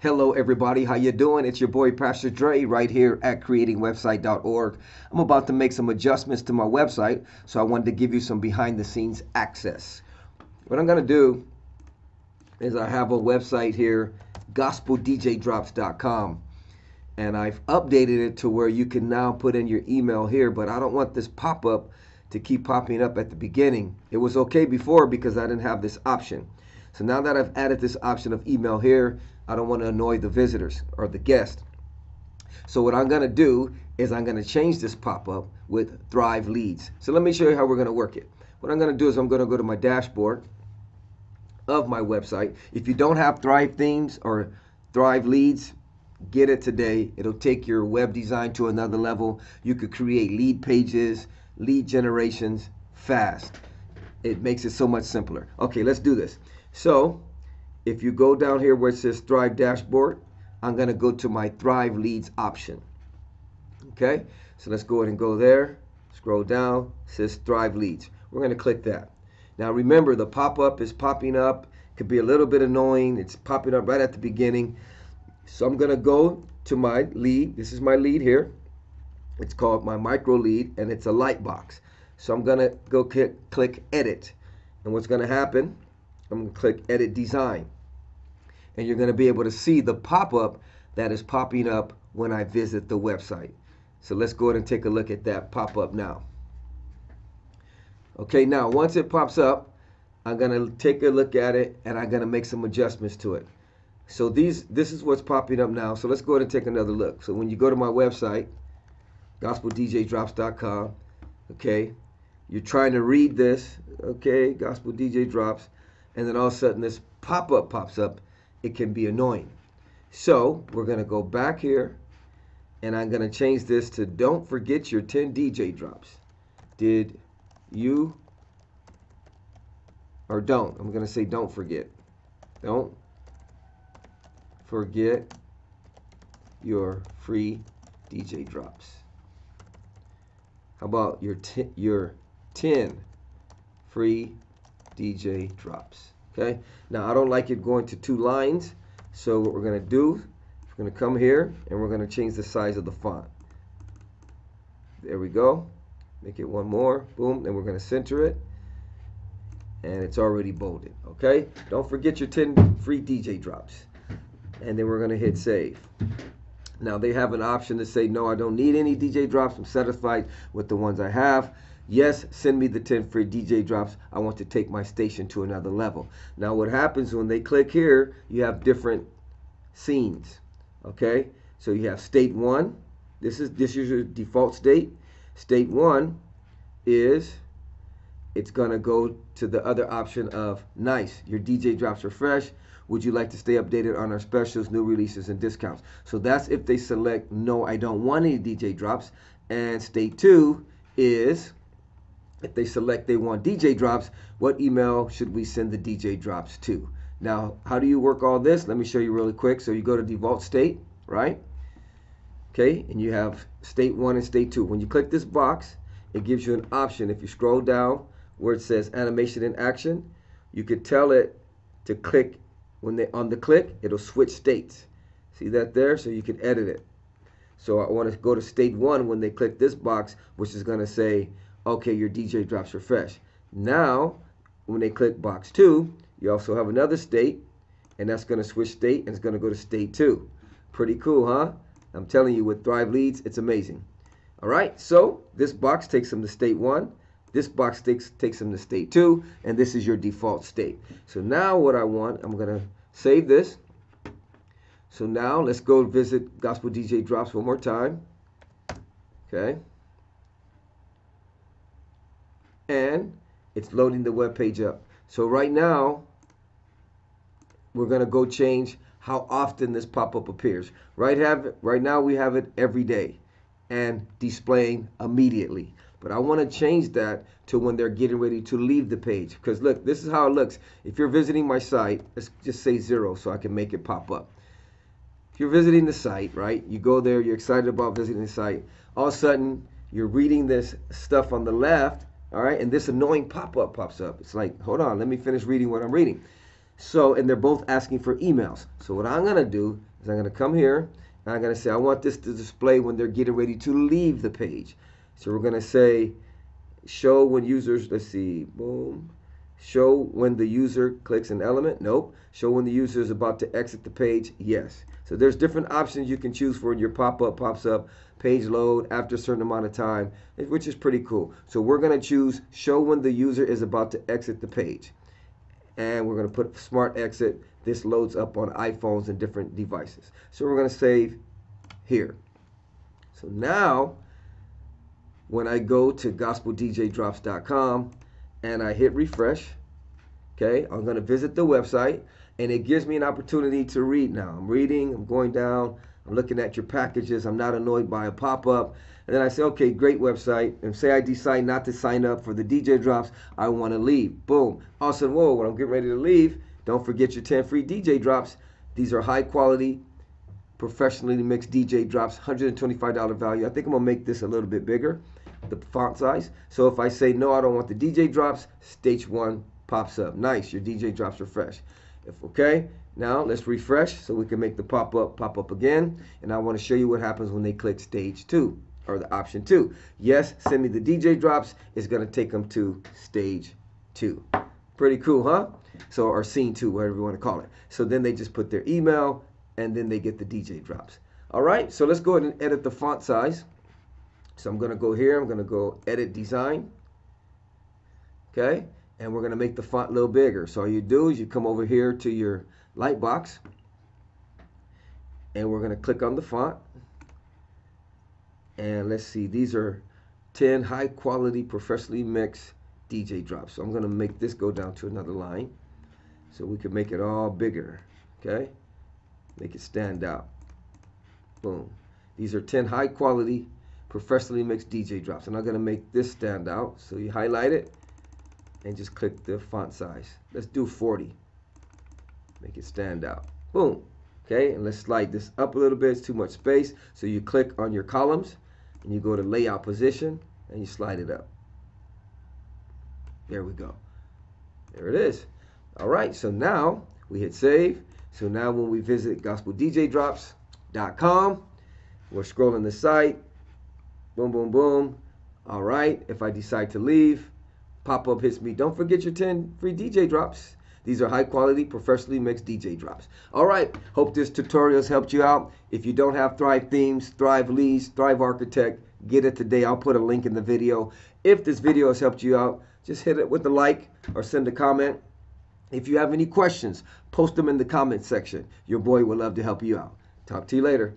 Hello everybody, how you doing? It's your boy Pastor Dre right here at creatingwebsite.org. I'm about to make some adjustments to my website, so I wanted to give you some behind the scenes access. What I'm going to do is I have a website here, gospeldjdrops.com, and I've updated it to where you can now put in your email here, but I don't want this pop-up to keep popping up at the beginning. It was okay before because I didn't have this option. So now that I've added this option of email here, I don't want to annoy the visitors or the guest. So what I'm going to do is I'm going to change this pop-up with Thrive Leads. So let me show you how we're going to work it. What I'm going to do is I'm going to go to my dashboard of my website. If you don't have Thrive Themes or Thrive Leads, get it today. It'll take your web design to another level. You could create lead pages, lead generations fast. It makes it so much simpler. Okay, let's do this. So if you go down here where it says Thrive Dashboard, I'm going to go to my Thrive Leads option. Okay, so let's go ahead and go there. Scroll down, says Thrive Leads. We're going to click that. Now remember, the pop-up is popping up. Could be a little bit annoying. It's popping up right at the beginning. So I'm going to go to my lead. This is my lead here. It's called my micro lead, and it's a light box. So I'm going to go click, click Edit. And what's going to happen, I'm going to click Edit Design and you're going to be able to see the pop-up that is popping up when I visit the website. So let's go ahead and take a look at that pop-up now. Okay, now once it pops up, I'm going to take a look at it and I'm going to make some adjustments to it. So these, this is what's popping up now. So let's go ahead and take another look. So when you go to my website, gospeldjdrops.com, okay, you're trying to read this, okay, Gospel DJ Drops, and then all of a sudden this pop-up pops up it can be annoying. So we're going to go back here and I'm going to change this to don't forget your 10 DJ drops. Did you or don't? I'm going to say don't forget. Don't forget your free DJ drops. How about your your 10 free DJ drops? Okay. Now I don't like it going to two lines. So what we're going to do, we're going to come here and we're going to change the size of the font. There we go. Make it one more. Boom. And we're going to center it. And it's already bolded. Okay. Don't forget your 10 free DJ drops. And then we're going to hit save. Now they have an option to say, no, I don't need any DJ drops. I'm satisfied with the ones I have. Yes, send me the 10 free DJ drops. I want to take my station to another level. Now, what happens when they click here, you have different scenes. Okay, so you have state one. This is this is your default state. State one is it's gonna go to the other option of nice. Your DJ drops are fresh. Would you like to stay updated on our specials, new releases, and discounts? So that's if they select no, I don't want any DJ drops. And state two is if they select they want DJ drops, what email should we send the DJ drops to? Now, how do you work all this? Let me show you really quick. So you go to default state, right? Okay, and you have state one and state two. When you click this box, it gives you an option. If you scroll down where it says animation in action, you could tell it to click when they on the click, it'll switch states. See that there? So you can edit it. So I want to go to state one when they click this box, which is going to say okay, your DJ drops refresh. Now, when they click box two, you also have another state, and that's going to switch state, and it's going to go to state two. Pretty cool, huh? I'm telling you, with Thrive Leads, it's amazing. All right, so this box takes them to state one. This box takes, takes them to state two, and this is your default state. So now what I want, I'm going to save this. So now let's go visit Gospel DJ Drops one more time. Okay and it's loading the web page up. So right now, we're going to go change how often this pop-up appears. Right, have, right now we have it every day and displaying immediately. But I want to change that to when they're getting ready to leave the page. Because look, this is how it looks. If you're visiting my site, let's just say zero so I can make it pop up. If you're visiting the site, right, you go there, you're excited about visiting the site. All of a sudden, you're reading this stuff on the left all right, and this annoying pop-up pops up. It's like, hold on, let me finish reading what I'm reading. So, and they're both asking for emails. So what I'm gonna do is I'm going to come here and I'm going to say I want this to display when they're getting ready to leave the page. So we're going to say show when users, let's see, boom. Show when the user clicks an element. Nope. Show when the user is about to exit the page. Yes. So there's different options you can choose for your pop-up pops up, page load after a certain amount of time, which is pretty cool. So we're going to choose show when the user is about to exit the page. And we're going to put smart exit. This loads up on iPhones and different devices. So we're going to save here. So now when I go to gospeldjdrops.com and I hit refresh, okay, I'm going to visit the website and it gives me an opportunity to read now. I'm reading, I'm going down, I'm looking at your packages, I'm not annoyed by a pop up. And then I say, okay, great website. And say I decide not to sign up for the DJ drops, I want to leave. Boom. All of a sudden, whoa, when I'm getting ready to leave, don't forget your 10 free DJ drops. These are high quality, professionally mixed DJ drops, $125 value. I think I'm going to make this a little bit bigger the font size. So if I say no, I don't want the DJ drops, stage one pops up. Nice, your DJ drops are fresh. If okay, now let's refresh so we can make the pop up pop up again. And I want to show you what happens when they click stage two or the option two. Yes, send me the DJ drops. It's going to take them to stage two. Pretty cool, huh? So, or scene two, whatever you want to call it. So then they just put their email and then they get the DJ drops. All right, so let's go ahead and edit the font size. So I'm going to go here. I'm going to go edit design. Okay. And we're going to make the font a little bigger. So all you do is you come over here to your light box. And we're going to click on the font. And let's see. These are 10 high quality professionally mixed DJ drops. So I'm going to make this go down to another line. So we can make it all bigger. Okay. Make it stand out. Boom. These are 10 high quality professionally mixed DJ drops. And I'm going to make this stand out. So you highlight it and just click the font size. Let's do 40. Make it stand out. Boom. Okay, and let's slide this up a little bit. It's too much space. So you click on your columns and you go to layout position and you slide it up. There we go. There it is. All right, so now we hit save. So now when we visit gospeldjdrops.com, we're scrolling the site Boom, boom, boom. All right. If I decide to leave, pop up hits me. Don't forget your 10 free DJ drops. These are high quality, professionally mixed DJ drops. All right. Hope this tutorial has helped you out. If you don't have Thrive Themes, Thrive Leads, Thrive Architect, get it today. I'll put a link in the video. If this video has helped you out, just hit it with a like or send a comment. If you have any questions, post them in the comment section. Your boy would love to help you out. Talk to you later.